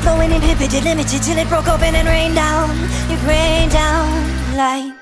flowing, inhibited, limited till it broke open and rained down. It rained down like.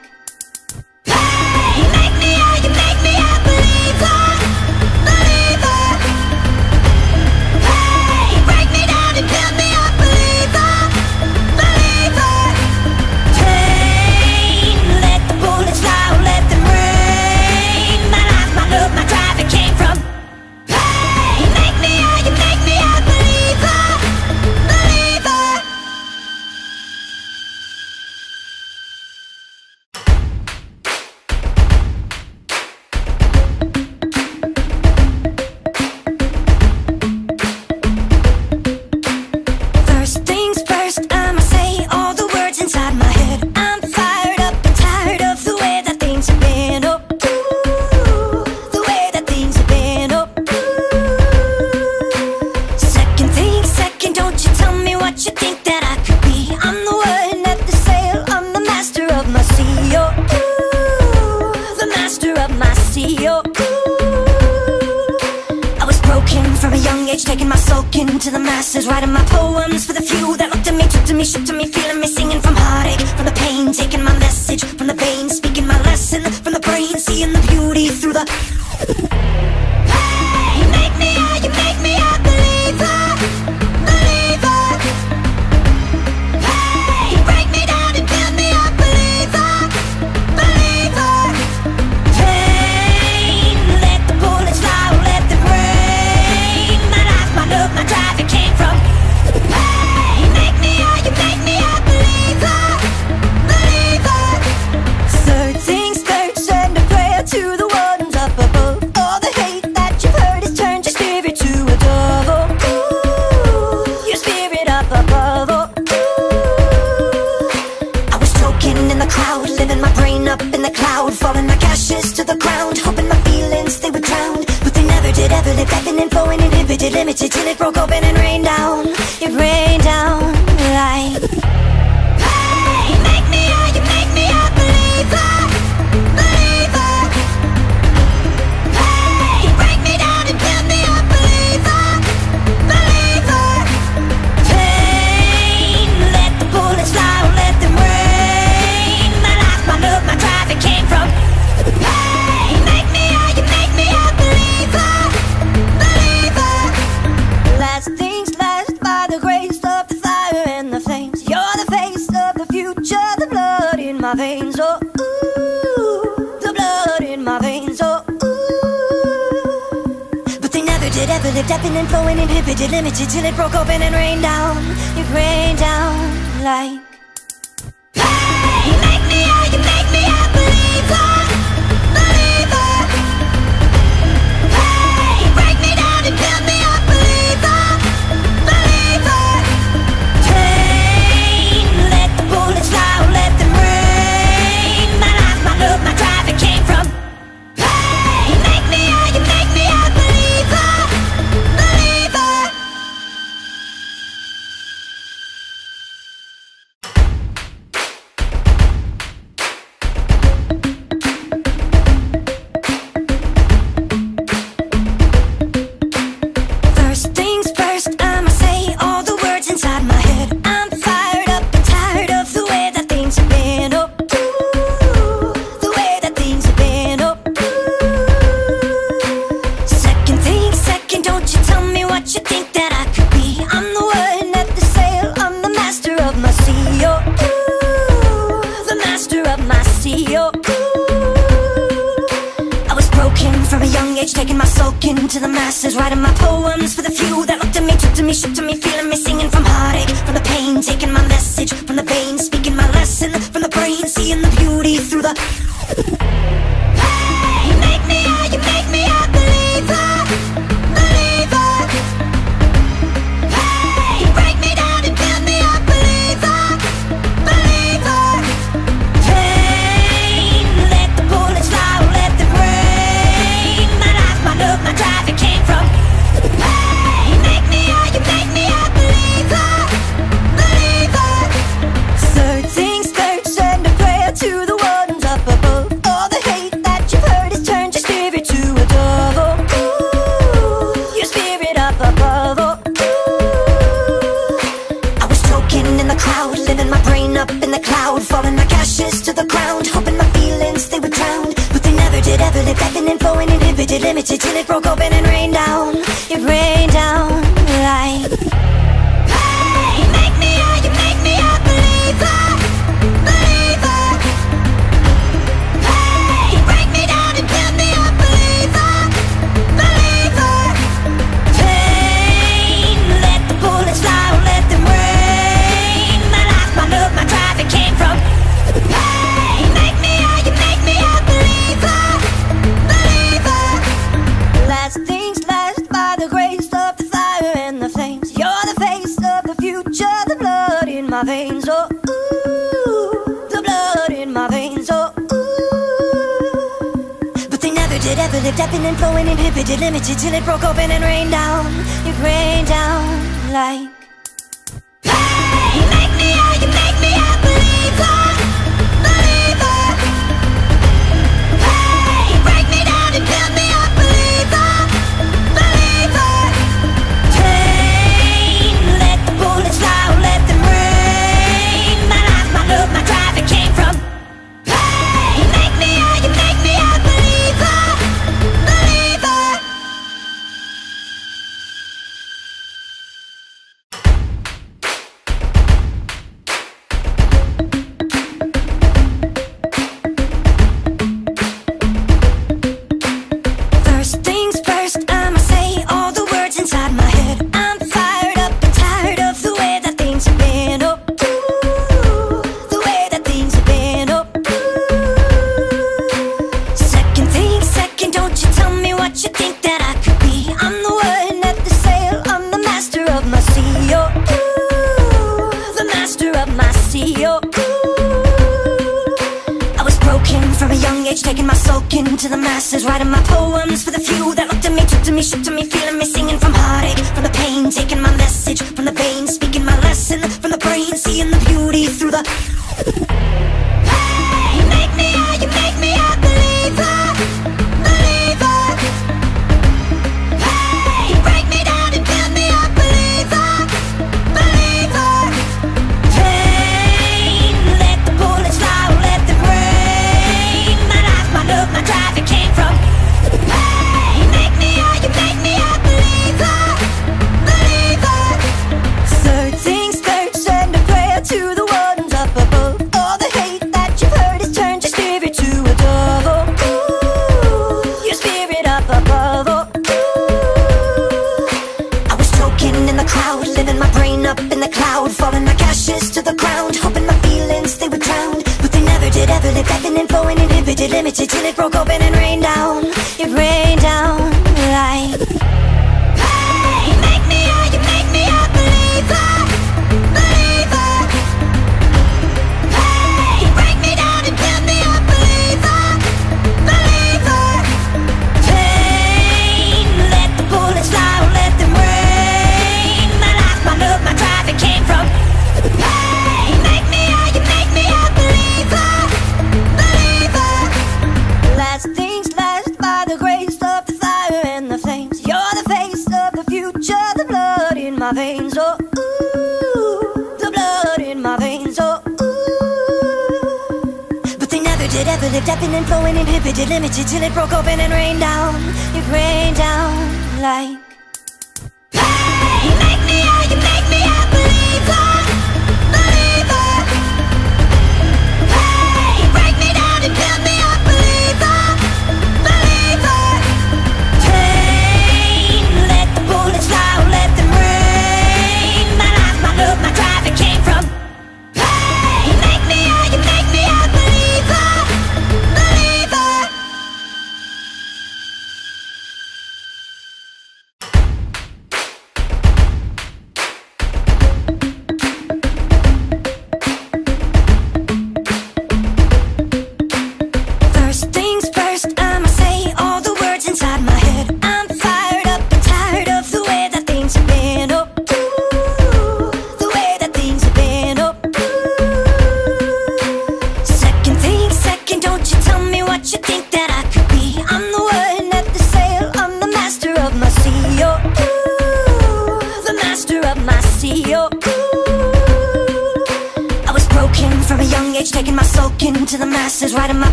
uninhibited, limited till it broke open and rained down. It rained down like.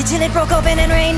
Till it broke open and rained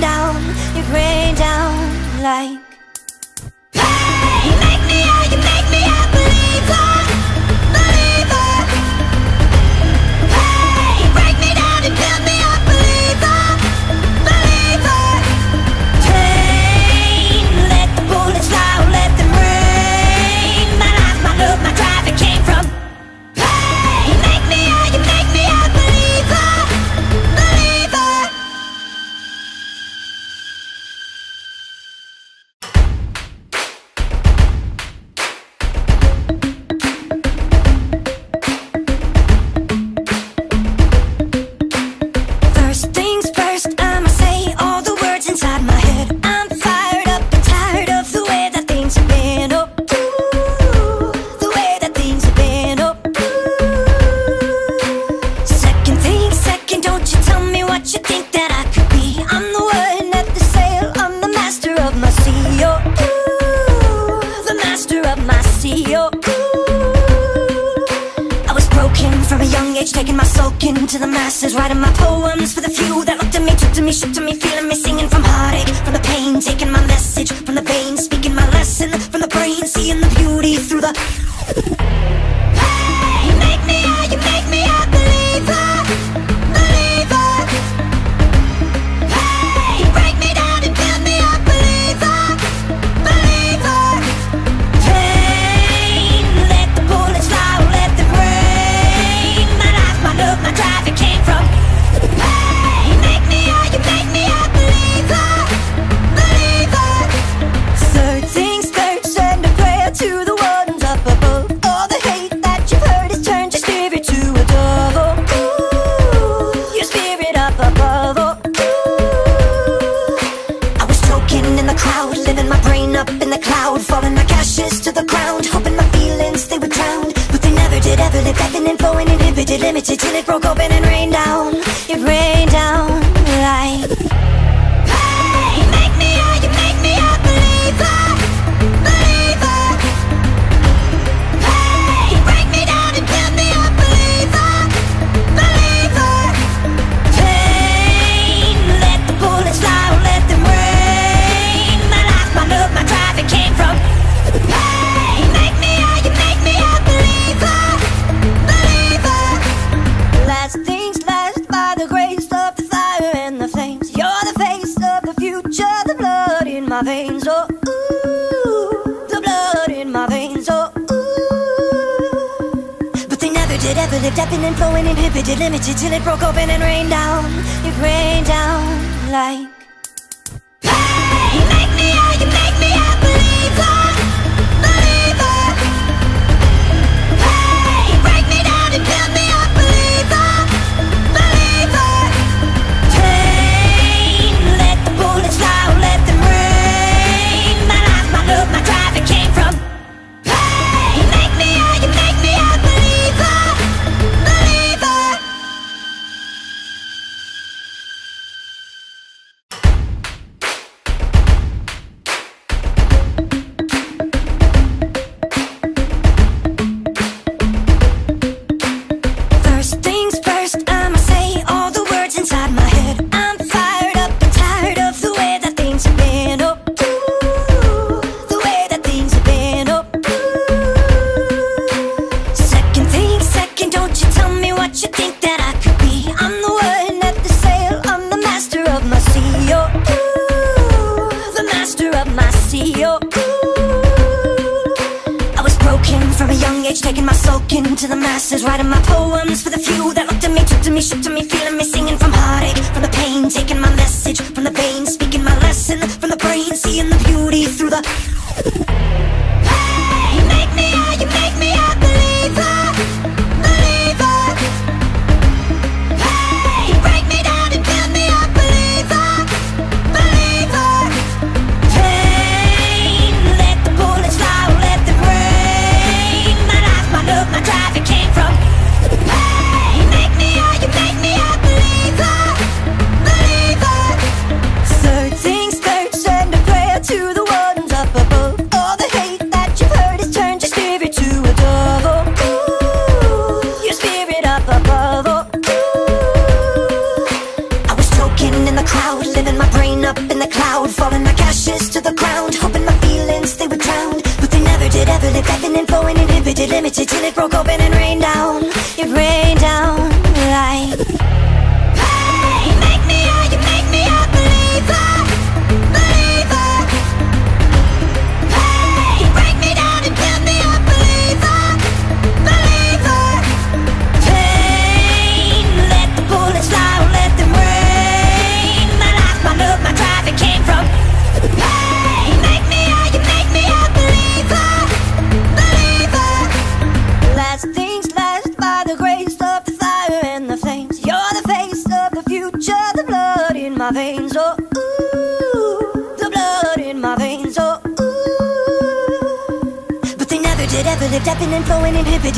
from the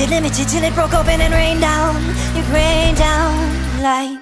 Limited till it broke open and rained down. It rained down like.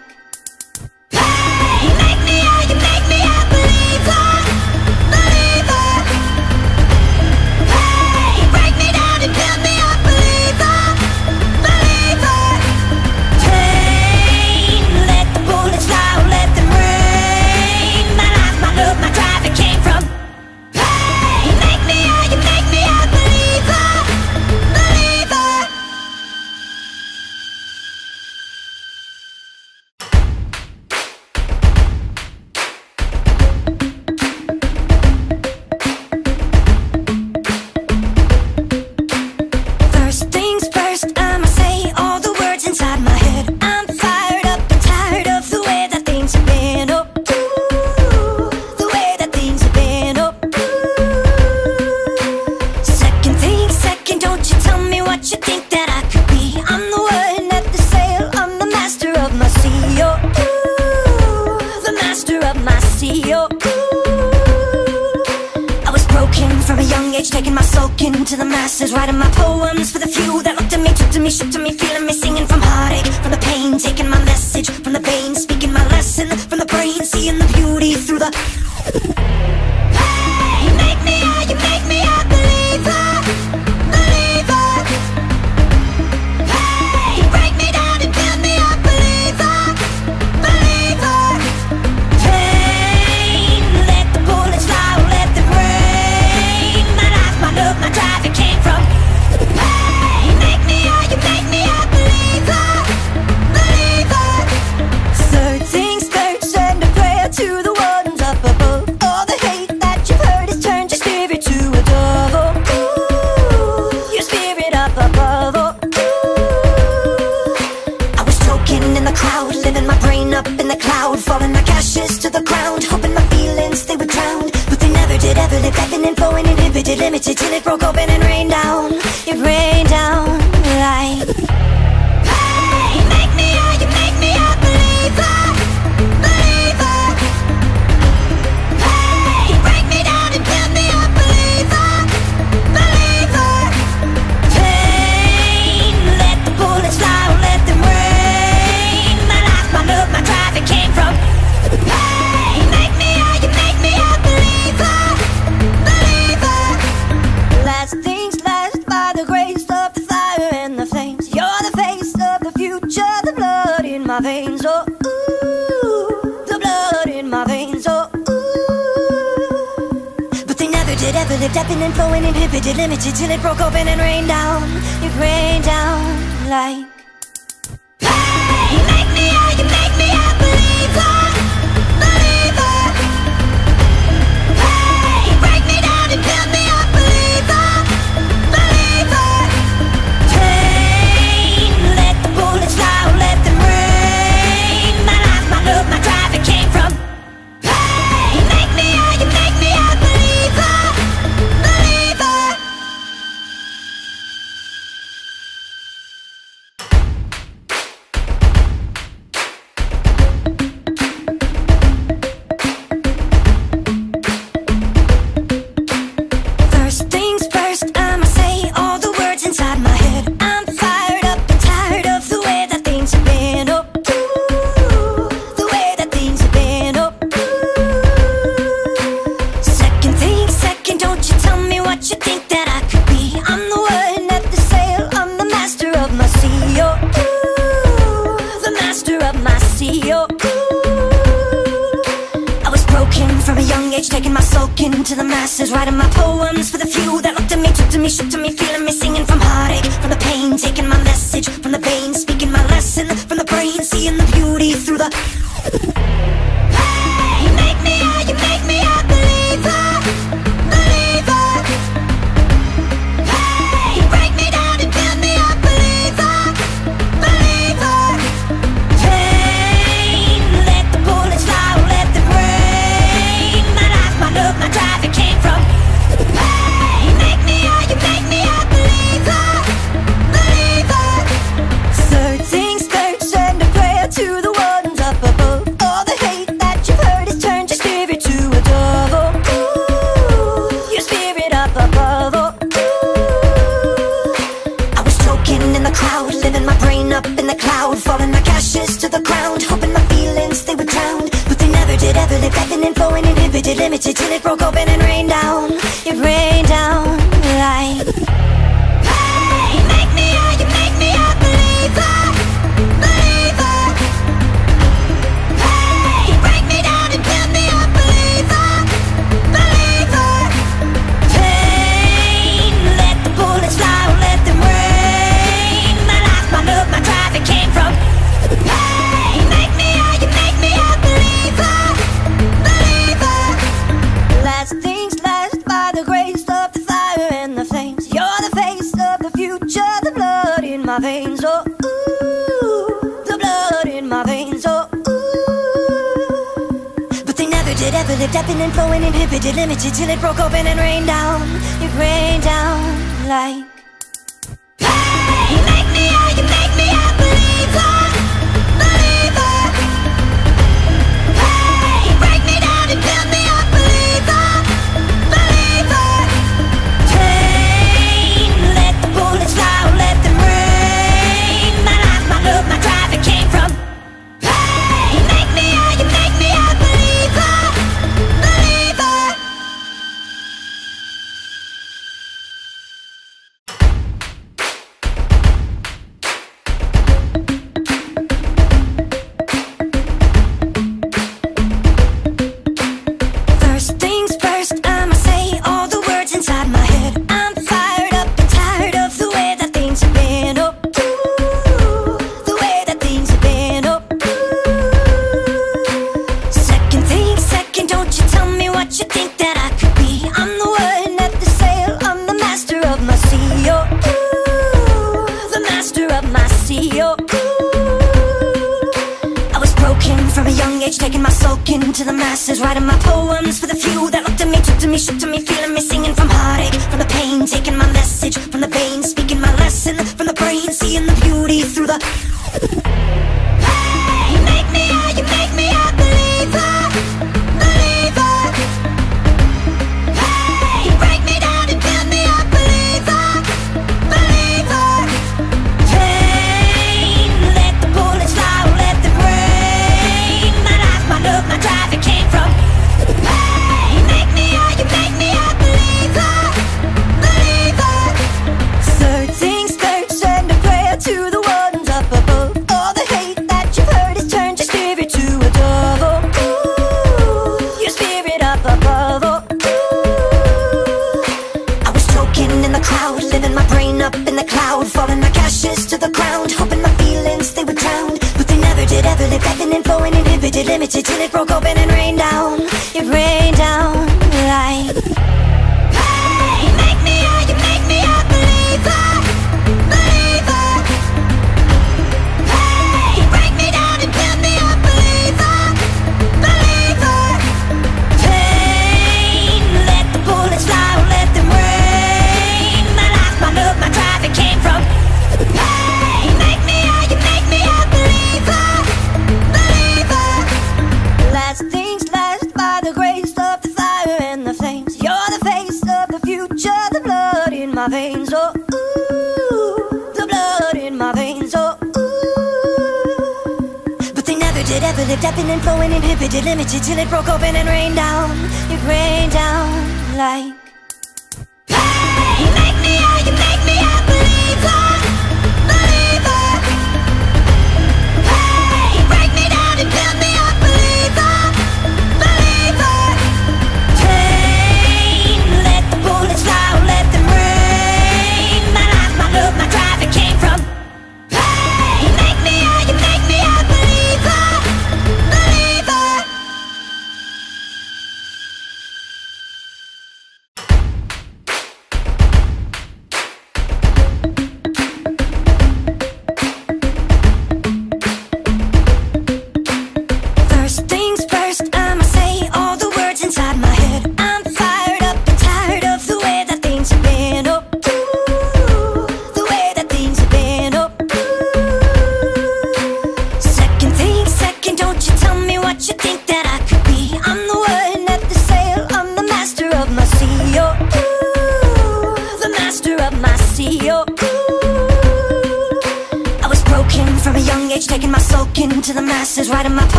writing my poems for the few that looked at me, took to me, shook to me, feeling me, singing from heartache, from the pain, taking my Energy till it broke open and rained down, it rained down like till it broke open and rained down. It rained down like. Stepping and flowing, inhibited, limited till it broke open and rained down. It rained down like. age, taking my soak into the masses, writing my poems for the few that looked at me, took to me, shook to me, feeling me, singing from heartache, from the pain, taking my message from the veins, speaking my lesson from the brain, seeing the beauty through the stupidity limited till it broke open and rained down. It rained down. ebbing and flowing, inhibited, limited till it broke open and rained down. It rained down like.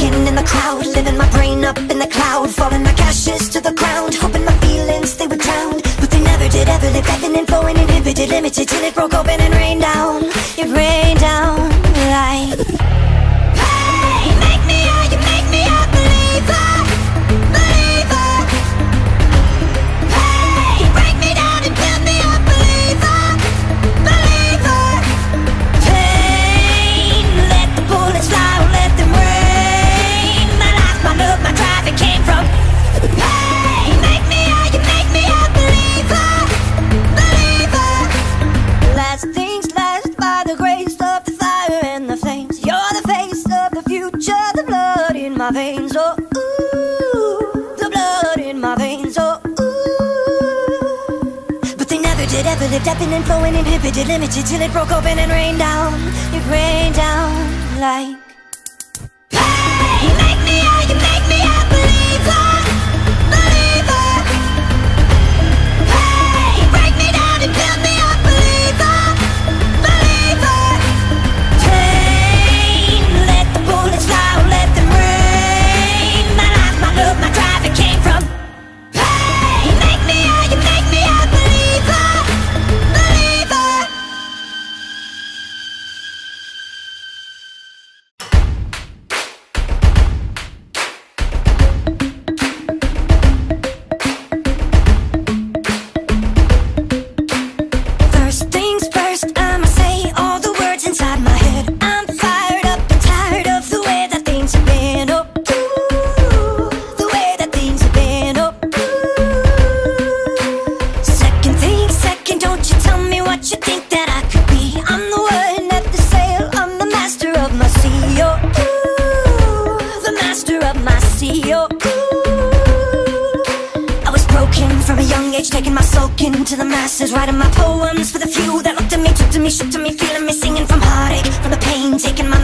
In the crowd, living my brain up in the cloud Falling my ashes to the ground Hoping my feelings, they would drown But they never did, ever lived, ebbing and flowing Inhibited, limited, till it broke open and rained down. It rained down. ebbing and flowing, inhibited, limited till it broke open and rained down. It rained down like. talking to the masses, writing my poems for the few that looked at me, took to me, shook to me, feeling me, singing from heartache, from the pain, taking my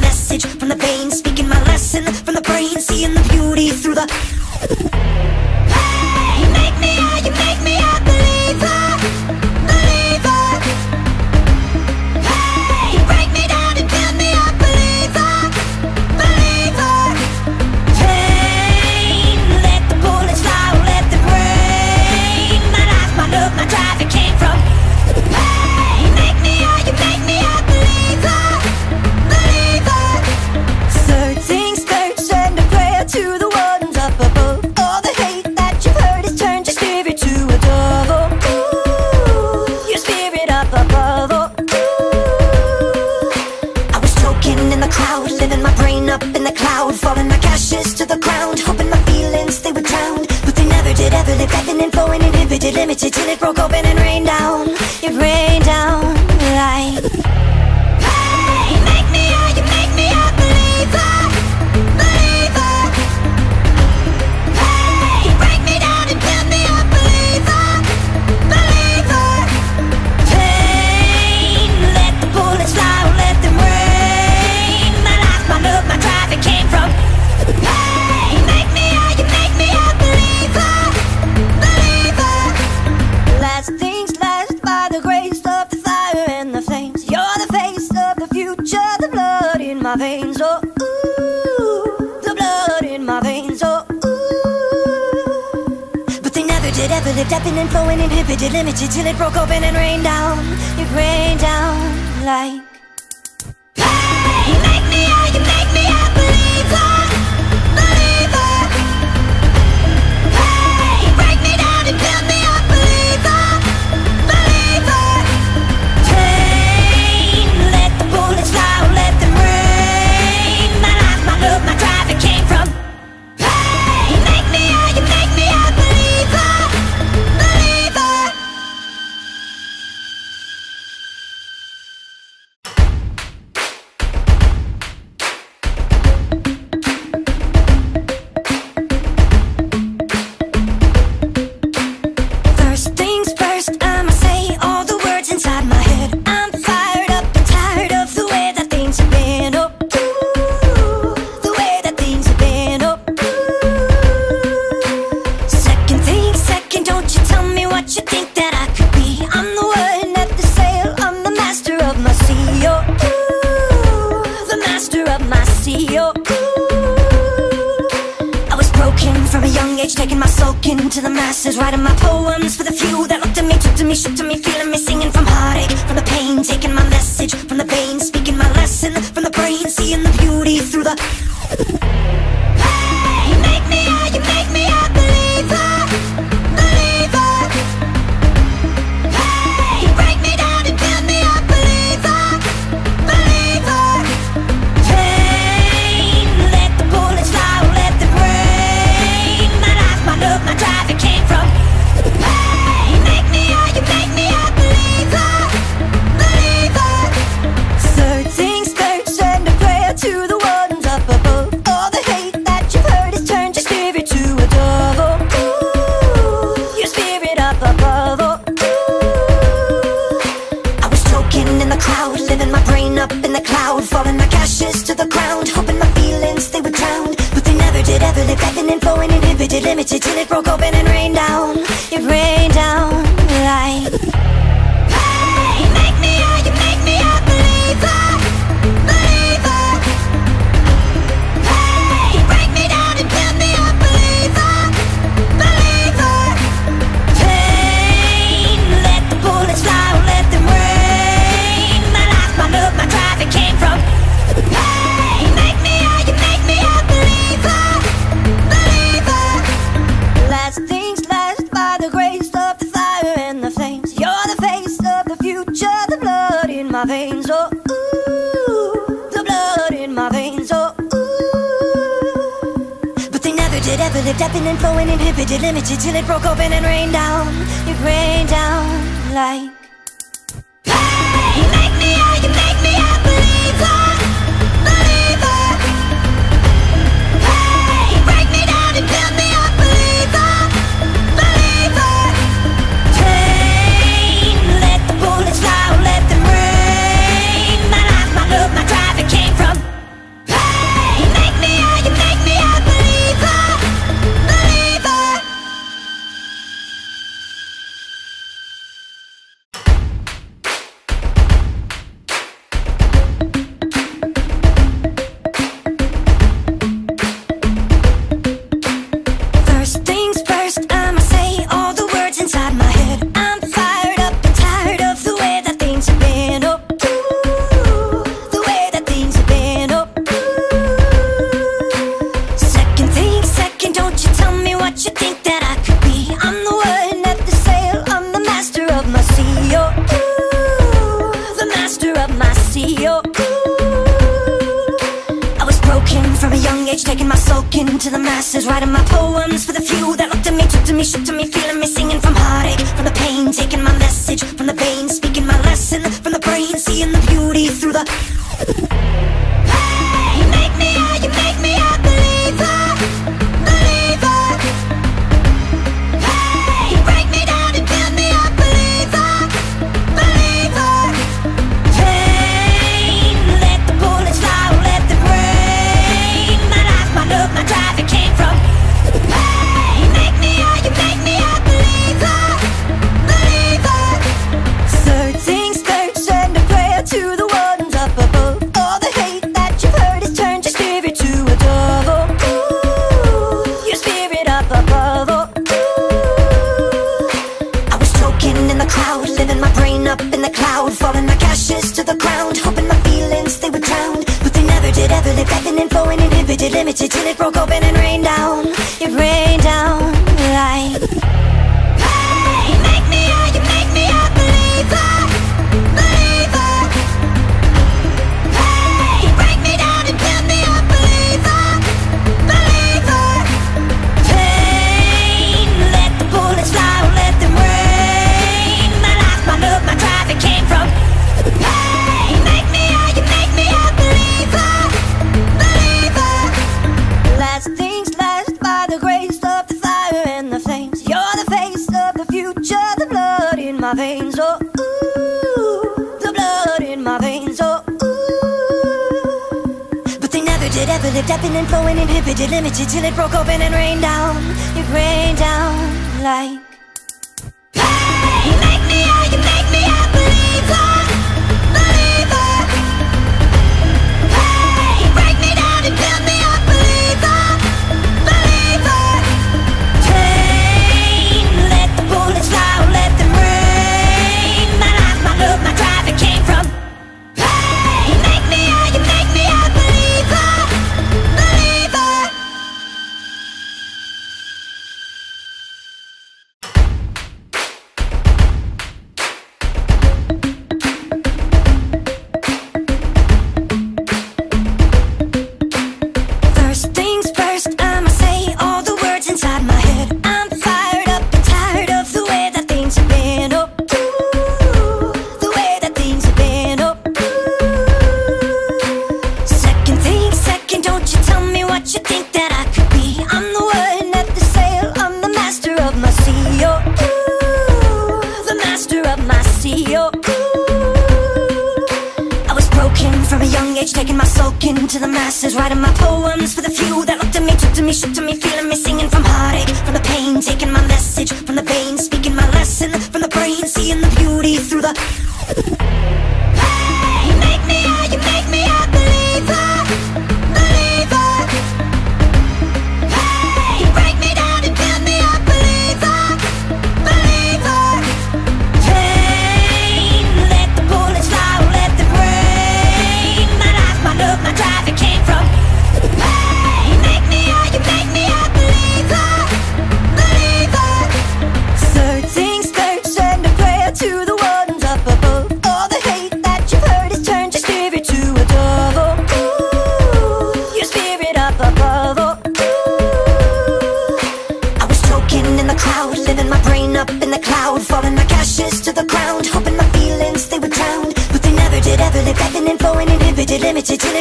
limited till it broke open and rained down. It rained down like. limited, till it broke open and rained down. It rained down like. Stepping and flowing, inhibited, limited till it broke open and rained down. It rained down like. soaking to the masses Writing my poems for the few that looked at me, took to me, shook to me lived, ebbing and flowing, inhibited, limited till it broke open and rained down. It rained down like.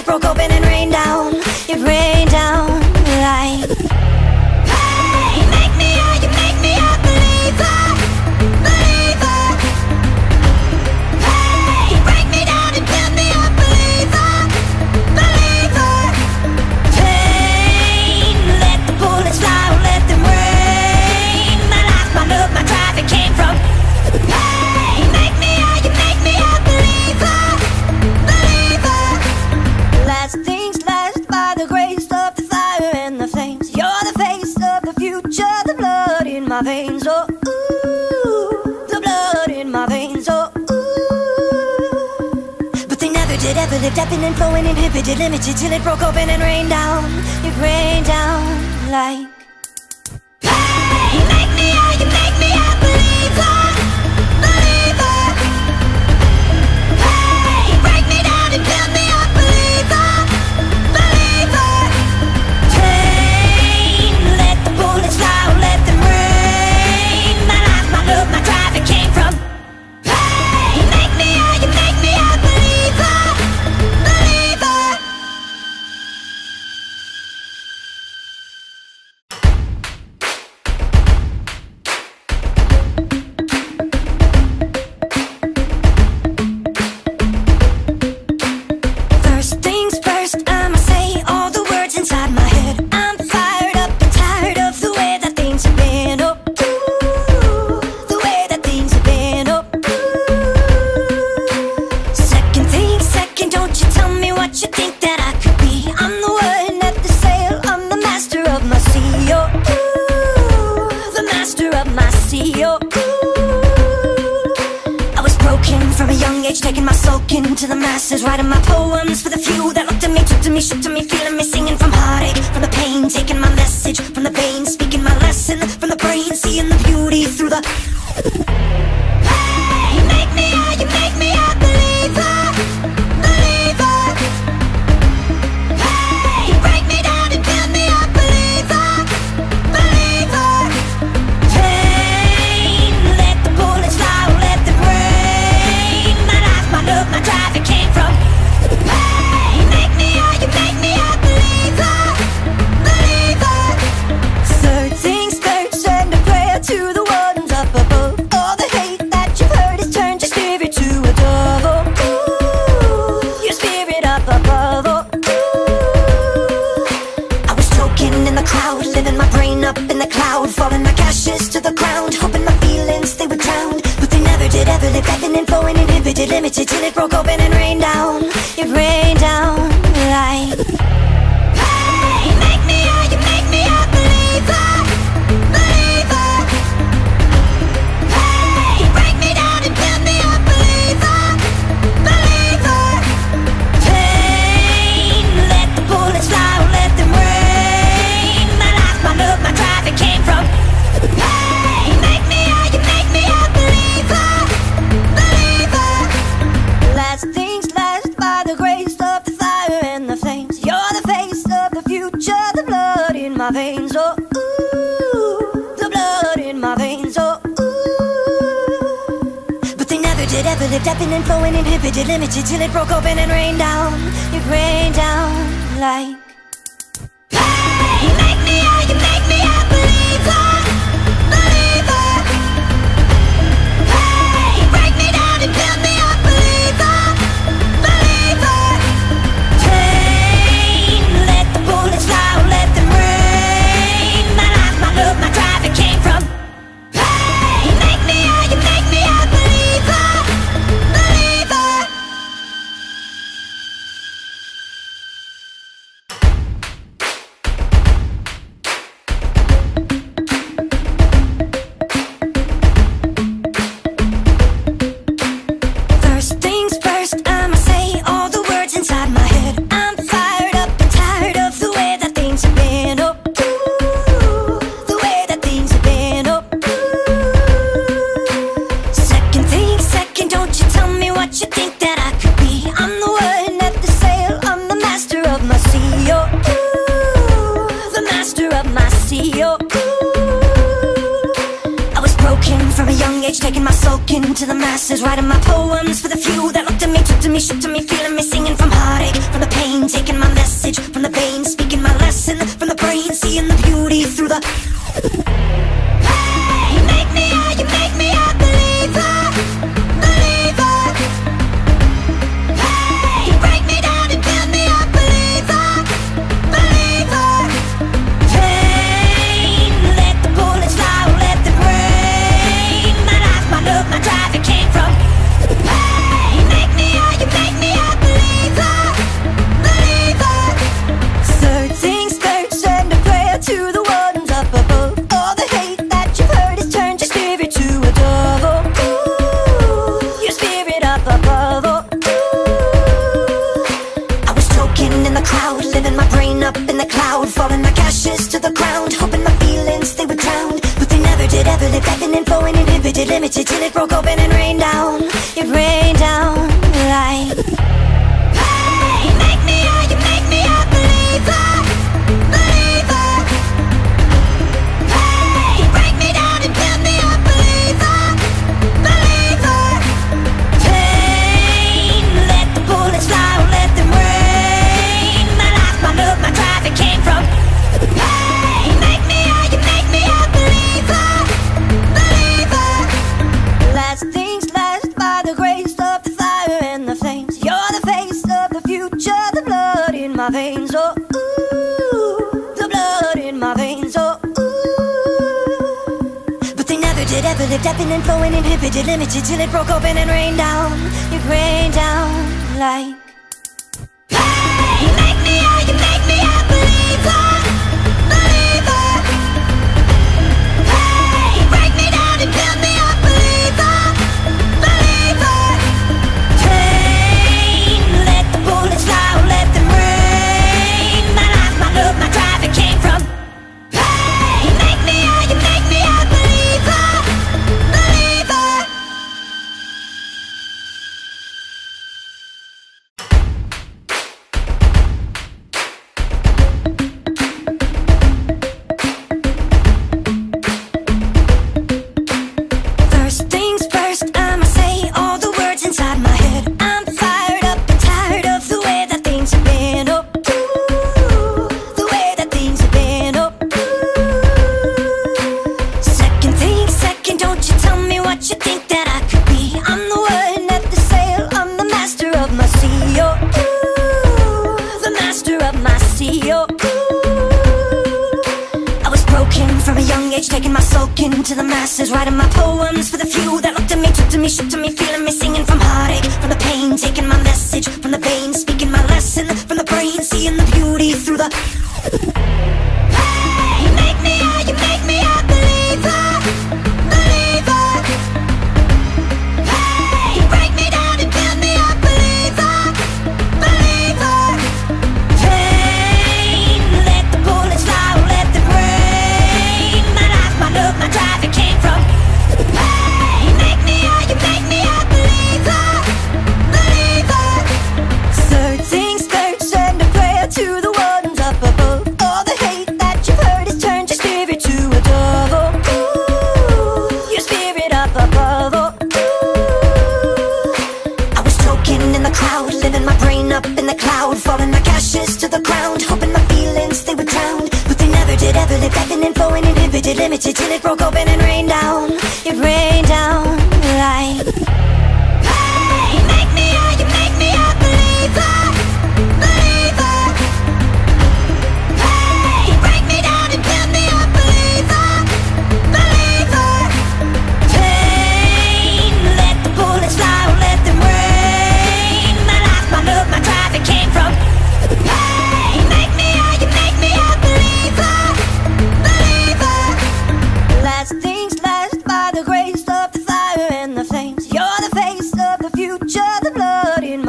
broke open and rained down. and flowing, inhibited, limited till it broke open and rained down. It rained down like. Temperature, the blood in my veins, oh ooh, the blood in my veins, oh ooh. But they never did ever lived, ebbing and flowing, inhibited, limited till it broke open and rained down. It rained down like. limited till it broke open and rained down. It rained down.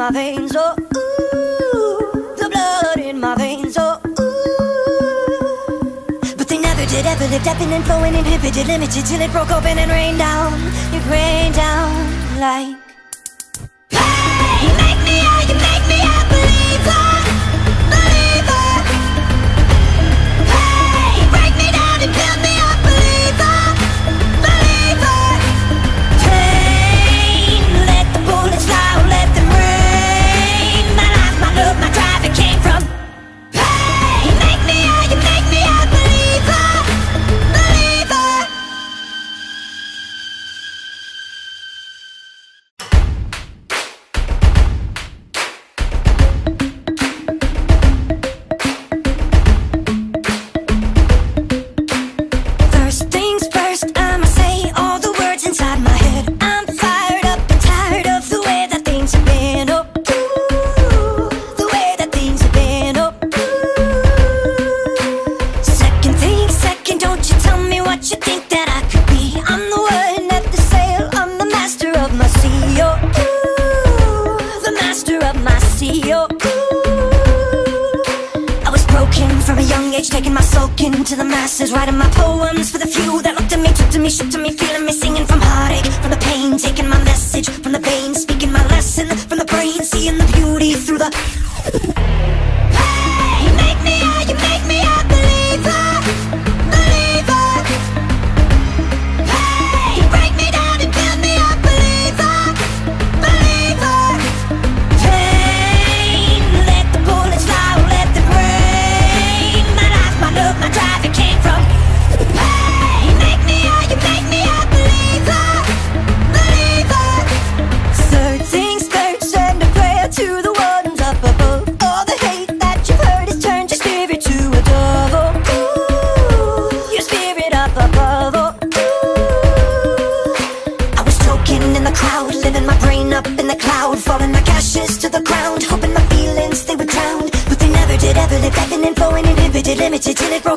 my veins, oh ooh, the blood in my veins, oh ooh. But they never did, ever live, ebbing and flowing, inhibited, limited till it broke open and rained down. It rained down like.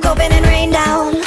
broke open and rained down.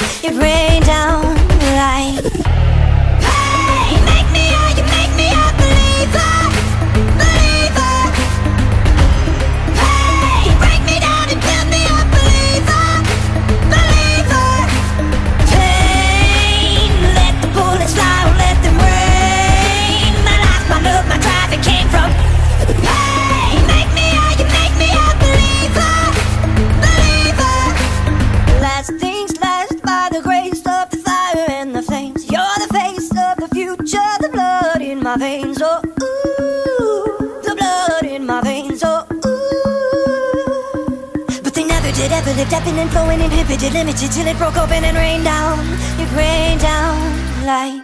uninhibited, limited till it broke open and rained down. It rained down like.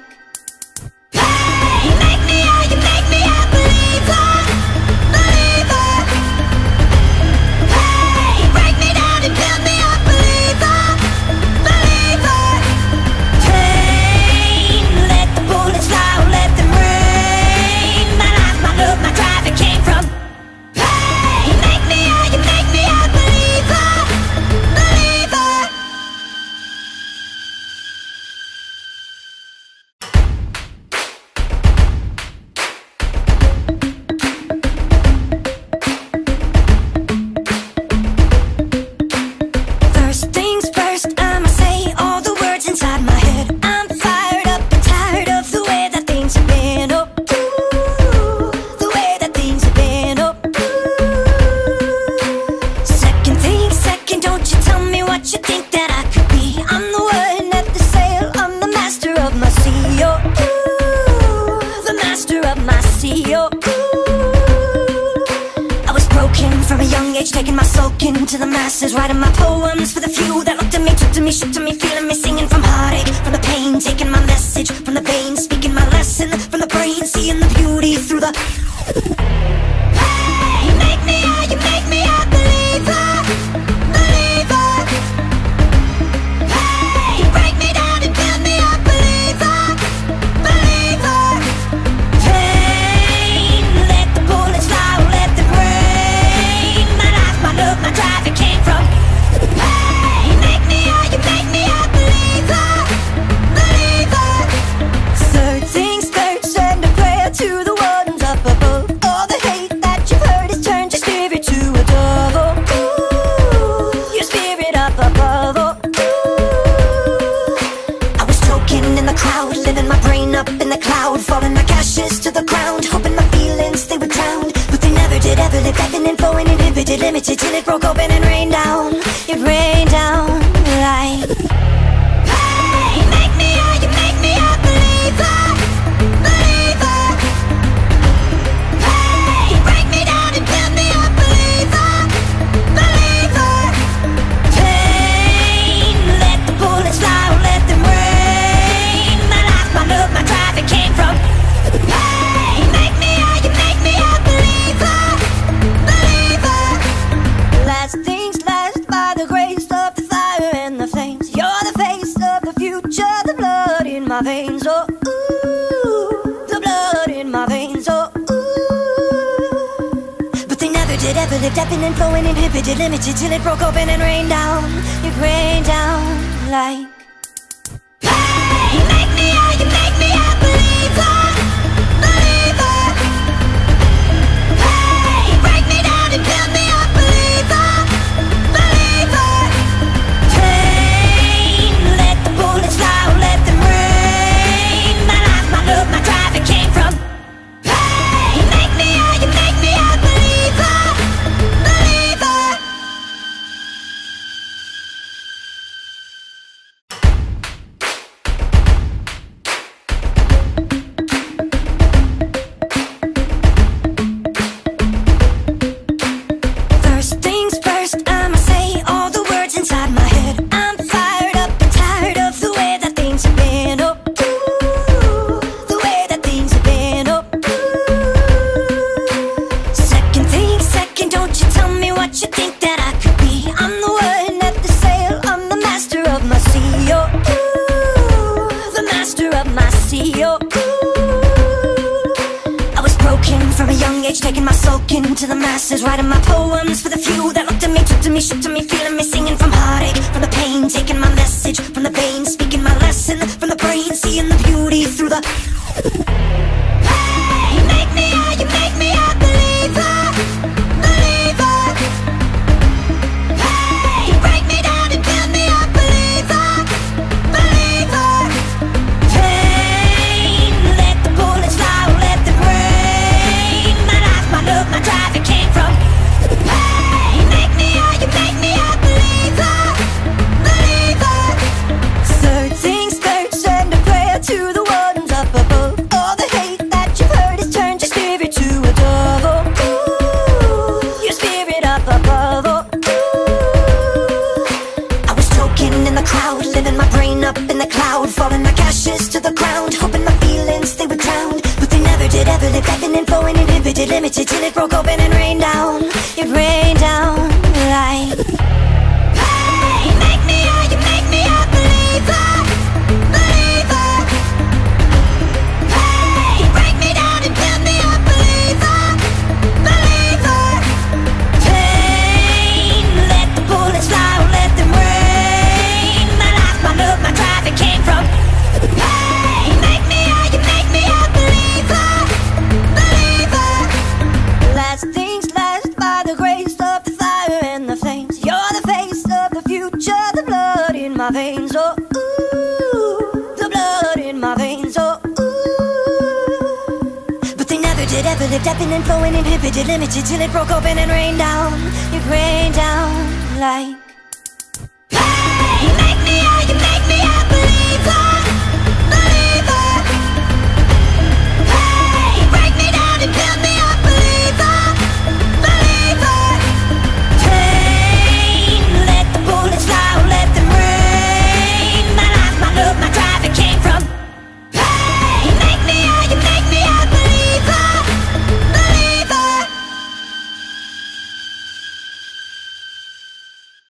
Stepping and flowing, inhibited, limited till it broke open and rained down. It rained down like.